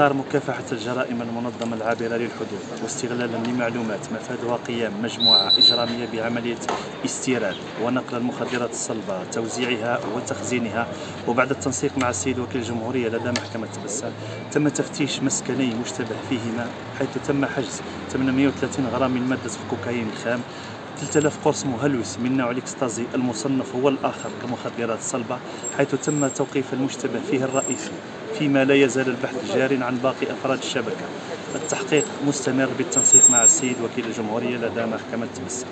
إطار مكافحة الجرائم المنظمة العابرة للحدود واستغلالا لمعلومات مفادها قيام مجموعة إجرامية بعملية استيراد ونقل المخدرات الصلبة توزيعها وتخزينها. وبعد التنسيق مع السيد وكيل الجمهورية لدى محكمة بسان تم تفتيش مسكني مشتبه فيهما حيث تم حجز 830 غرام من مادة الكوكايين الخام 3000 قرص مهلوس من نوع الاكستازي المصنف هو الآخر كمخدرات صلبة حيث تم توقيف المشتبه فيه الرئيسي فيما لا يزال البحث جار عن باقي أفراد الشبكة. التحقيق مستمر بالتنسيق مع السيد وكيل الجمهورية لدى محكمة تمسك